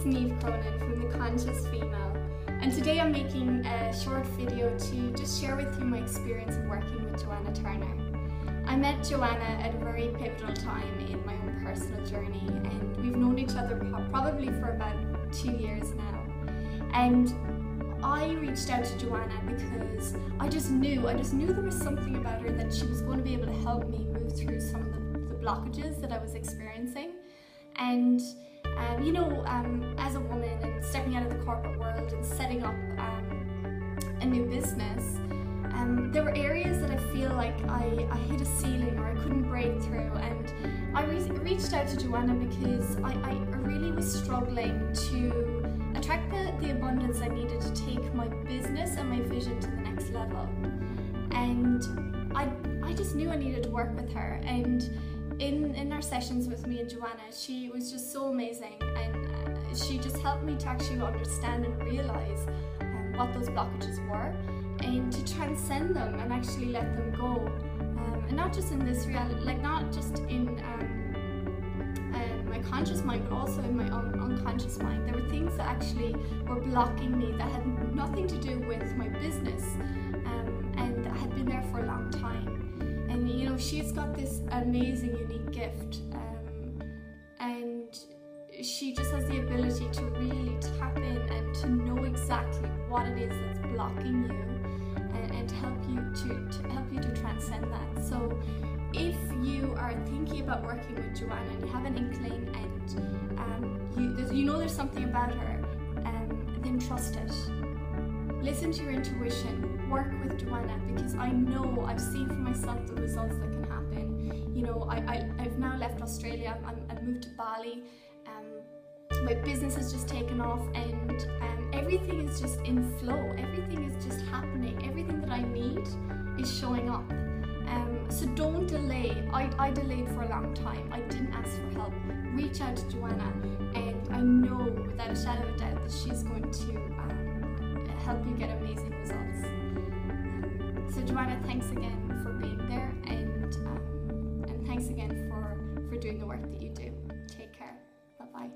it's Niamh Cronin from The Conscious Female and today I'm making a short video to just share with you my experience of working with Joanna Turner. I met Joanna at a very pivotal time in my own personal journey and we've known each other probably for about two years now. And I reached out to Joanna because I just knew, I just knew there was something about her that she was going to be able to help me move through some of the, the blockages that I was experiencing. And um, you know, um, as a woman and stepping out of the corporate world and setting up um, a new business, um, there were areas that I feel like I, I hit a ceiling or I couldn't break through. And I re reached out to Joanna because I, I really was struggling to attract the, the abundance I needed to take my business and my vision to the next level. And I, I just knew I needed to work with her. And in, in our sessions with me and Joanna, she was just so amazing and uh, she just helped me to actually understand and realize um, what those blockages were and to transcend them and actually let them go. Um, and not just in this reality, like not just in um, uh, my conscious mind, but also in my own unconscious mind. There were things that actually were blocking me that had nothing to do with she's got this amazing, unique gift. Um, and she just has the ability to really tap in and to know exactly what it is that's blocking you and, and help you to, to help you to transcend that. So if you are thinking about working with Joanna and you have an inkling and um, you, you know there's something about her, um, then trust it. Listen to your intuition, work with Joanna because I know I've seen for myself the results that can happen. You know, I, I, have now left Australia, i have moved to Bali, um, my business has just taken off and um, everything is just in flow, everything is just happening, everything that I need is showing up. Um, so don't delay. I, I delayed for a long time. I didn't ask for help. Reach out to Joanna and I know without a shadow of a doubt that she's going to um, help you get amazing results. So Joanna, thanks again for being there and, um, and thanks again for, for doing the work that you do. Take care. Bye-bye.